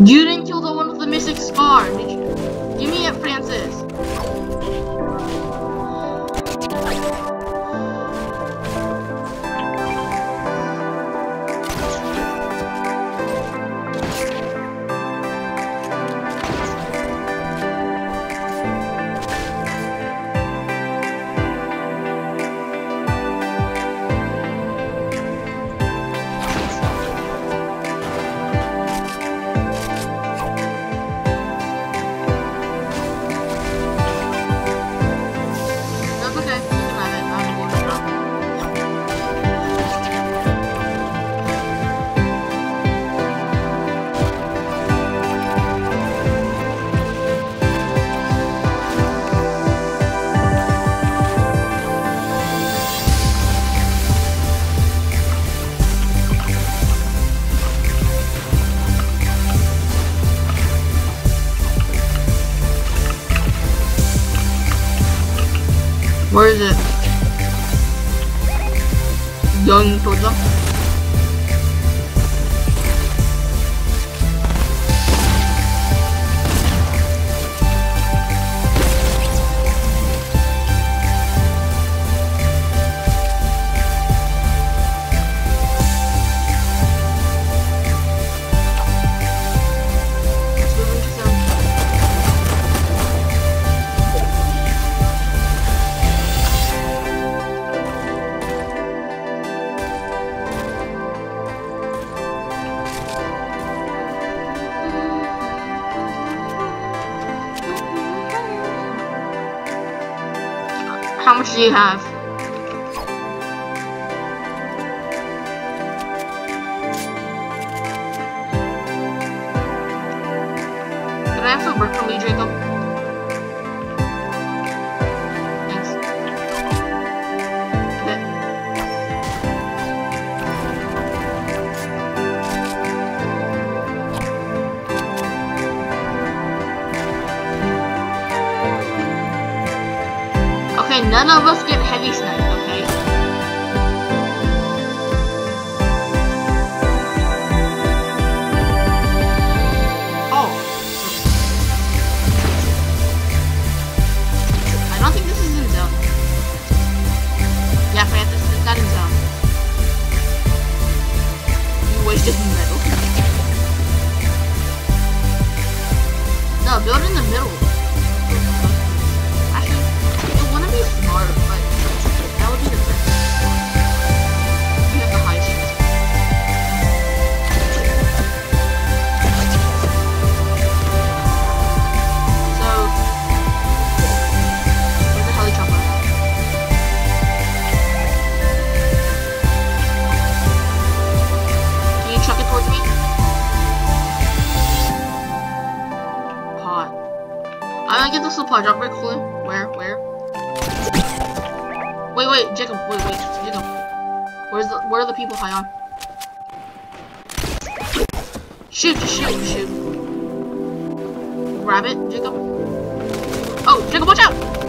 You didn't kill the one with the mythic scar, did you? Give me it, Francis. Where is it? Going towards How much do you have? Can I have some work from you, Jacob? Okay, none of us get heavy snipe, okay? Oh. I don't think this is in zone. Yeah, Francis, it's not in zone. You wasted metal. No, build in the middle. Gonna get the supply drop right cool. Where? Where? Wait, wait, Jacob, wait, wait, Jacob. Where's the where are the people high on? Shoot, shoot, shoot. Grab it, Jacob. Oh, Jacob, watch out!